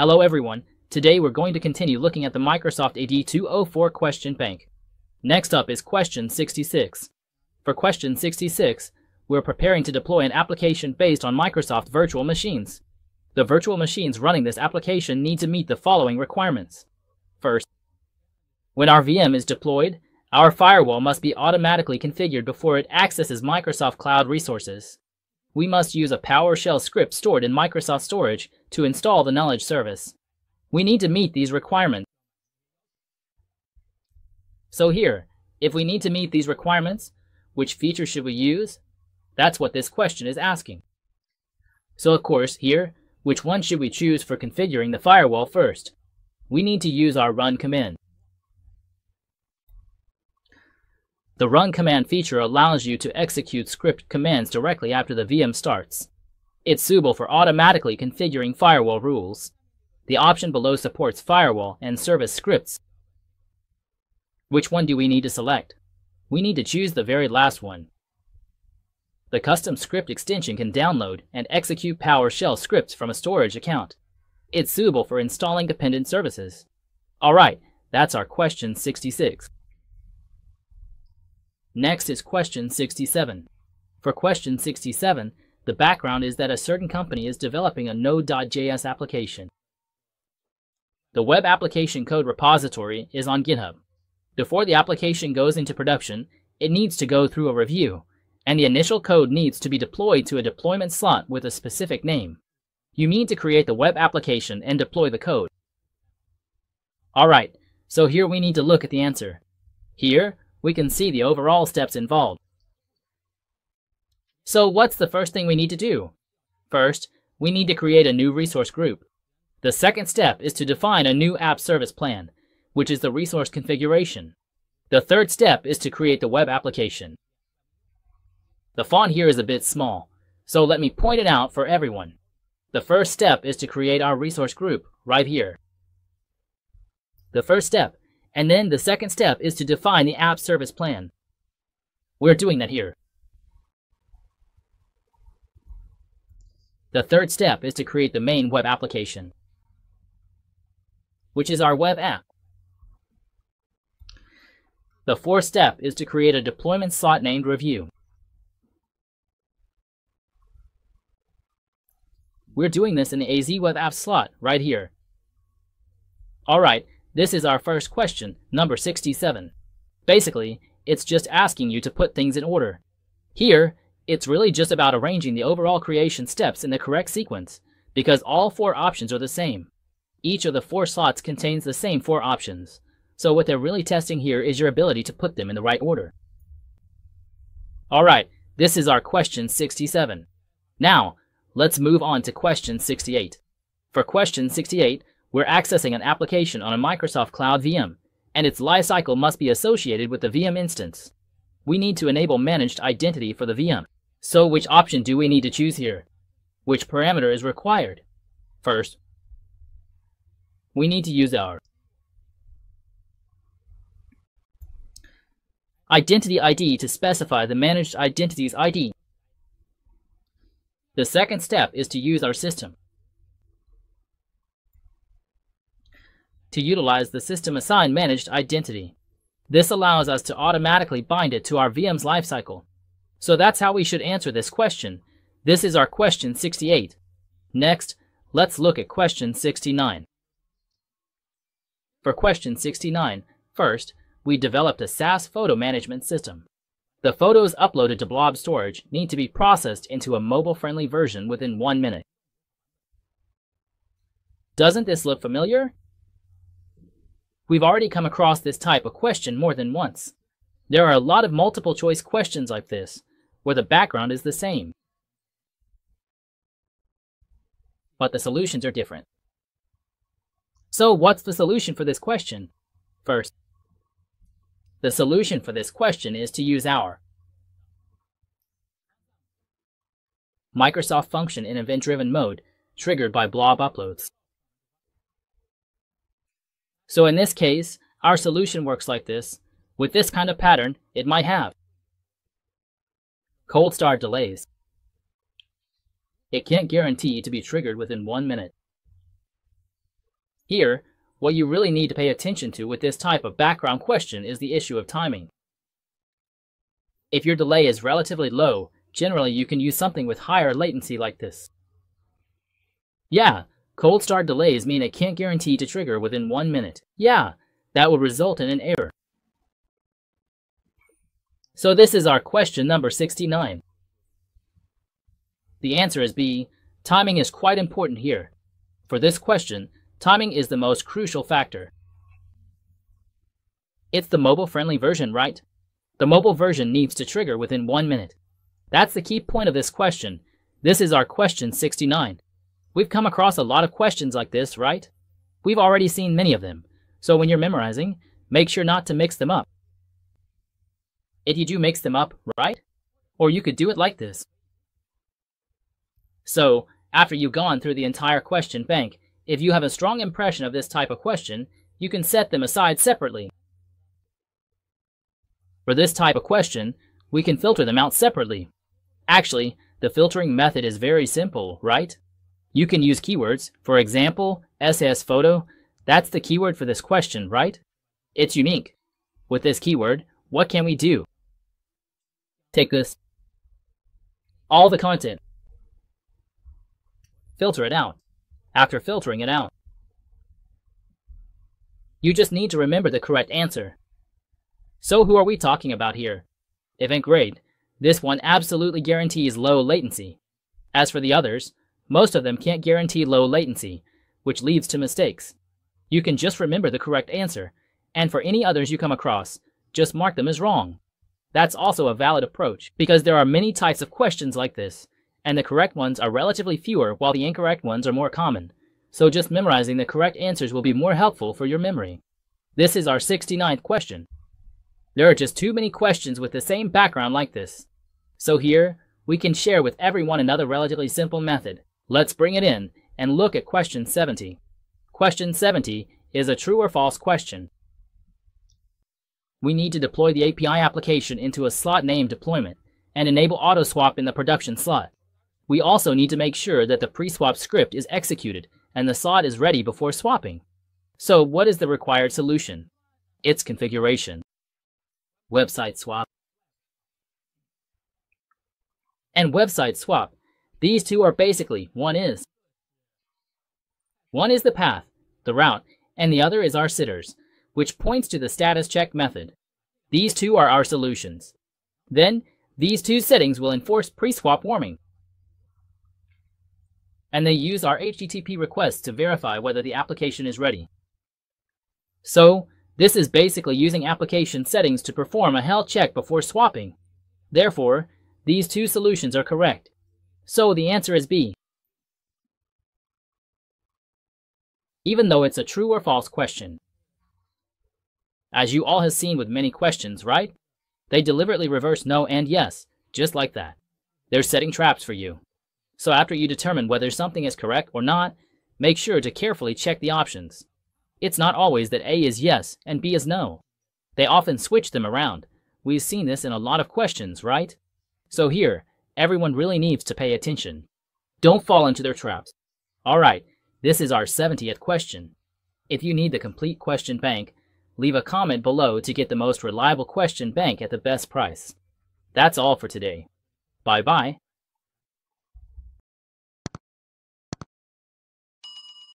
Hello everyone. Today we're going to continue looking at the Microsoft AZ 204 question bank. Next up is question 66. For question 66, we're preparing to deploy an application based on Microsoft virtual machines. The virtual machines running this application need to meet the following requirements. First, when our VM is deployed, our firewall must be automatically configured before it accesses Microsoft Cloud resources. We must use a PowerShell script stored in Microsoft Storage to install the knowledge service. We need to meet these requirements. So here, if we need to meet these requirements, which feature should we use? That's what this question is asking. So of course, here, which one should we choose for configuring the firewall first? We need to use our run command. The run command feature allows you to execute script commands directly after the VM starts. It's suitable for automatically configuring firewall rules. The option below supports firewall and service scripts. Which one do we need to select? We need to choose the very last one. The custom script extension can download and execute PowerShell scripts from a storage account. It's suitable for installing dependent services. Alright, that's our question 66. Next is question 67. For question 67, the background is that a certain company is developing a Node.js application. The web application code repository is on GitHub. Before the application goes into production, it needs to go through a review, and the initial code needs to be deployed to a deployment slot with a specific name. You need to create the web application and deploy the code. Alright, so here we need to look at the answer. Here, we can see the overall steps involved. So what's the first thing we need to do? First, we need to create a new resource group. The second step is to define a new app service plan, which is the resource configuration. The third step is to create the web application. The font here is a bit small, so let me point it out for everyone. The first step is to create our resource group, right here. The first step and then the second step is to define the app service plan. We're doing that here. The third step is to create the main web application, which is our web app. The fourth step is to create a deployment slot named review. We're doing this in the AZ Web App slot right here. Alright, this is our first question, number 67. Basically, it's just asking you to put things in order. Here, it's really just about arranging the overall creation steps in the correct sequence, because all four options are the same. Each of the four slots contains the same four options, so what they're really testing here is your ability to put them in the right order. Alright, this is our question 67. Now, let's move on to question 68. For question 68, we're accessing an application on a Microsoft Cloud VM, and its lifecycle must be associated with the VM instance. We need to enable managed identity for the VM. So which option do we need to choose here? Which parameter is required? First, we need to use our identity ID to specify the managed identity's ID. The second step is to use our system. to utilize the system assigned managed identity. This allows us to automatically bind it to our VM's lifecycle. So that's how we should answer this question. This is our question 68. Next, let's look at question 69. For question 69, first, we developed a SaaS photo management system. The photos uploaded to Blob storage need to be processed into a mobile-friendly version within one minute. Doesn't this look familiar? We've already come across this type of question more than once. There are a lot of multiple choice questions like this, where the background is the same. But the solutions are different. So what's the solution for this question? First, the solution for this question is to use our Microsoft function in event-driven mode, triggered by blob uploads. So in this case, our solution works like this. With this kind of pattern, it might have cold start delays. It can't guarantee to be triggered within one minute. Here, what you really need to pay attention to with this type of background question is the issue of timing. If your delay is relatively low, generally you can use something with higher latency like this. Yeah, cold start delays mean it can't guarantee to trigger within one minute. Yeah, that would result in an error. So this is our question number 69. The answer is B. Timing is quite important here. For this question, timing is the most crucial factor. It's the mobile-friendly version, right? The mobile version needs to trigger within one minute. That's the key point of this question. This is our question 69. We've come across a lot of questions like this, right? We've already seen many of them, so when you're memorizing, make sure not to mix them up. If you do mix them up, right? Or you could do it like this. So, after you've gone through the entire question bank, if you have a strong impression of this type of question, you can set them aside separately. For this type of question, we can filter them out separately. Actually, the filtering method is very simple, right? You can use keywords, for example, SS photo. That's the keyword for this question, right? It's unique. With this keyword, what can we do? Take this. All the content. Filter it out. After filtering it out, you just need to remember the correct answer. So who are we talking about here? Event Grid. This one absolutely guarantees low latency. As for the others, most of them can't guarantee low latency, which leads to mistakes. You can just remember the correct answer, and for any others you come across, just mark them as wrong. That's also a valid approach, because there are many types of questions like this, and the correct ones are relatively fewer while the incorrect ones are more common. So just memorizing the correct answers will be more helpful for your memory. This is our 69th question. There are just too many questions with the same background like this. So here, we can share with everyone another relatively simple method. Let's bring it in and look at question 70. Question 70 is a true or false question. We need to deploy the API application into a slot name deployment and enable auto swap in the production slot. We also need to make sure that the pre-swap script is executed and the slot is ready before swapping. So what is the required solution? Its configuration website swap, and website swap. These two are basically one is. One is the path, the route, and the other is our sitters, which points to the status check method. These two are our solutions. Then, these two settings will enforce pre-swap warming. And they use our HTTP request to verify whether the application is ready. So, this is basically using application settings to perform a health check before swapping. Therefore, these two solutions are correct. So the answer is B. Even though it's a true or false question. As you all have seen with many questions, right? They deliberately reverse no and yes, just like that. They're setting traps for you. So after you determine whether something is correct or not, make sure to carefully check the options. It's not always that A is yes and B is no. They often switch them around. We've seen this in a lot of questions, right? So here, everyone really needs to pay attention. Don't fall into their traps. Alright, this is our 70th question. If you need the complete question bank, leave a comment below to get the most reliable question bank at the best price. That's all for today. Bye bye.